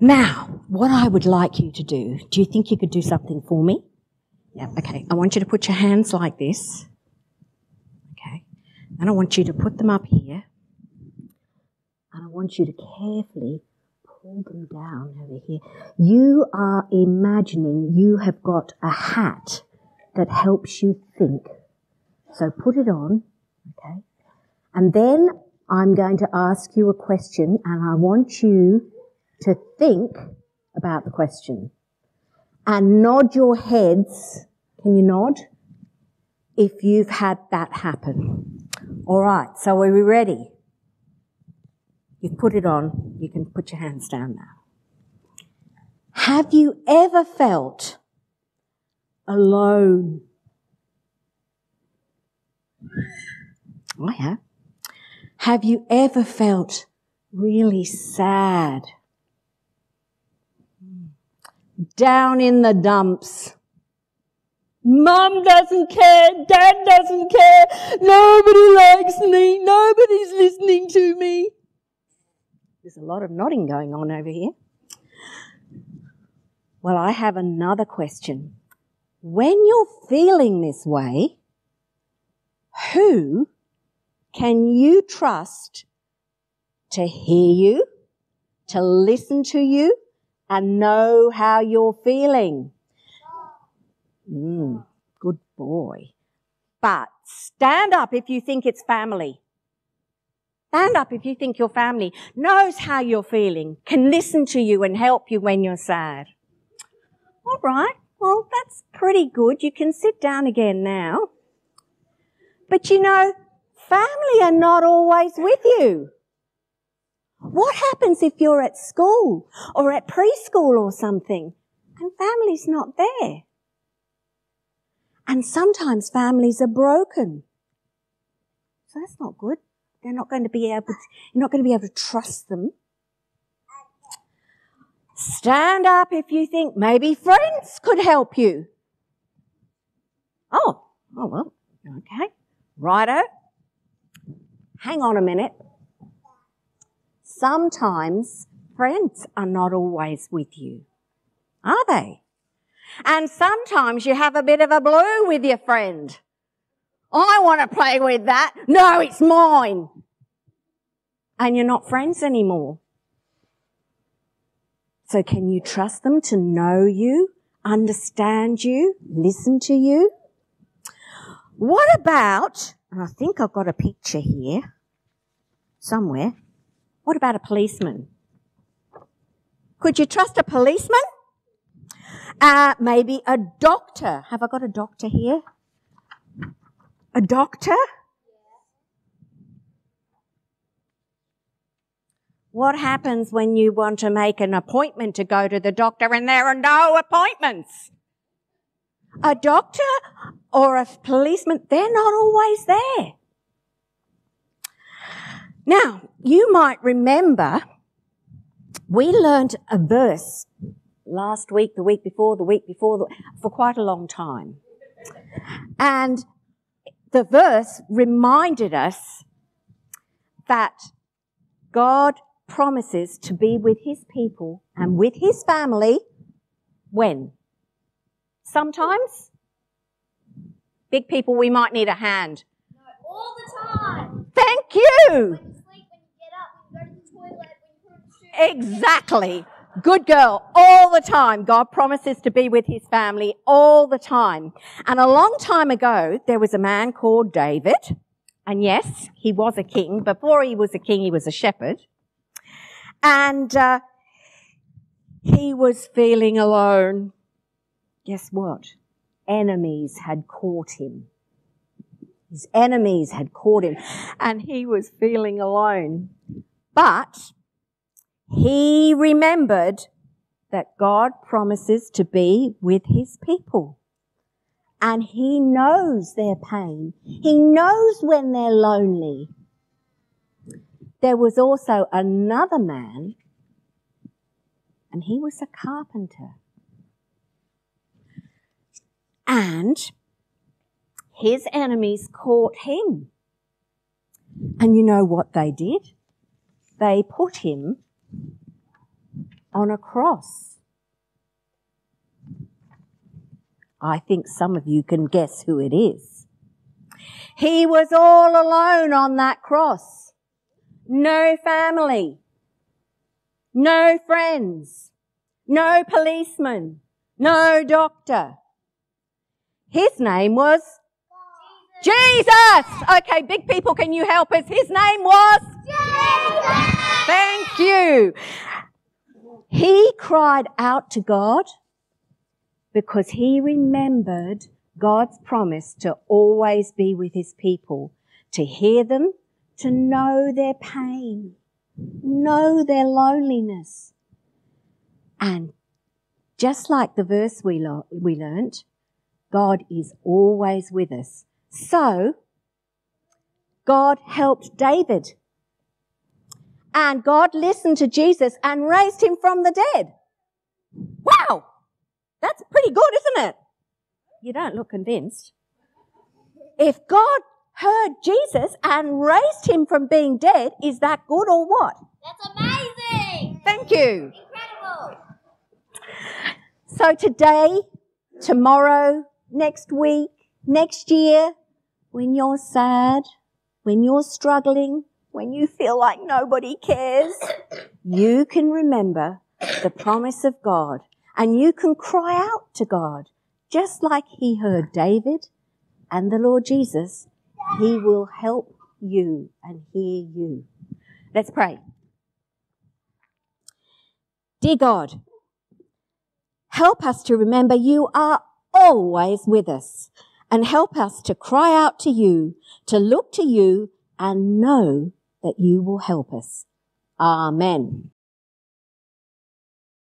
Now, what I would like you to do, do you think you could do something for me? Yeah, okay. I want you to put your hands like this. Okay. And I want you to put them up here. And I want you to carefully pull them down over here. You are imagining you have got a hat that helps you think. So put it on, okay? And then I'm going to ask you a question and I want you to think about the question and nod your heads. Can you nod? If you've had that happen. All right. So are we ready? You've put it on. You can put your hands down now. Have you ever felt alone? I have. Have you ever felt really sad? Down in the dumps. Mum doesn't care, dad doesn't care, nobody likes me, nobody's listening to me. There's a lot of nodding going on over here. Well, I have another question. When you're feeling this way, who can you trust to hear you, to listen to you, and know how you're feeling? Mm, good boy. But stand up if you think it's family. Stand up if you think your family knows how you're feeling, can listen to you and help you when you're sad. All right. Well, that's pretty good. You can sit down again now. But you know, family are not always with you. What happens if you're at school or at preschool or something and family's not there? And sometimes families are broken. So that's not good. They're not going to be able to, you're not going to be able to trust them. Stand up if you think maybe friends could help you. Oh, oh well, okay. Righto. Hang on a minute. Sometimes friends are not always with you, are they? And sometimes you have a bit of a blue with your friend. I want to play with that. No, it's mine. And you're not friends anymore. So can you trust them to know you, understand you, listen to you? What about, and I think I've got a picture here somewhere. What about a policeman? Could you trust a policeman? Uh, maybe a doctor. Have I got a doctor here? A doctor? What happens when you want to make an appointment to go to the doctor and there are no appointments? A doctor or a policeman, they're not always there. Now, you might remember we learned a verse last week, the week before, the week before, the, for quite a long time. And the verse reminded us that God promises to be with his people and with his family when? Sometimes? Big people, we might need a hand. No, all the time. Thank you. When you sleep, when you get up, when you go to the toilet, when you put on shoes. Exactly. Good girl. All the time. God promises to be with his family all the time. And a long time ago, there was a man called David. And yes, he was a king. Before he was a king, he was a shepherd. And uh, he was feeling alone. Guess what? Enemies had caught him. His enemies had caught him. And he was feeling alone. But he remembered that God promises to be with his people. And he knows their pain. He knows when they're lonely. There was also another man, and he was a carpenter. And his enemies caught him. And you know what they did? They put him on a cross. I think some of you can guess who it is. He was all alone on that cross. No family. No friends. No policeman. No doctor. His name was Jesus. Okay, big people, can you help us? His name was Jesus. Thank you. He cried out to God because he remembered God's promise to always be with his people, to hear them, to know their pain, know their loneliness. And just like the verse we, lo- we learnt, God is always with us. So, God helped David. And God listened to Jesus and raised him from the dead. Wow! That's pretty good, isn't it? You don't look convinced. If God heard Jesus and raised him from being dead, is that good or what? That's amazing. Thank you. Incredible. So today, tomorrow, next week, next year, when you're sad, when you're struggling, when you feel like nobody cares, you can remember the promise of God and you can cry out to God just like he heard David and the Lord Jesus. He will help you and hear you. Let's pray. Dear God, help us to remember you are always with us and help us to cry out to you, to look to you and know that you will help us. Amen.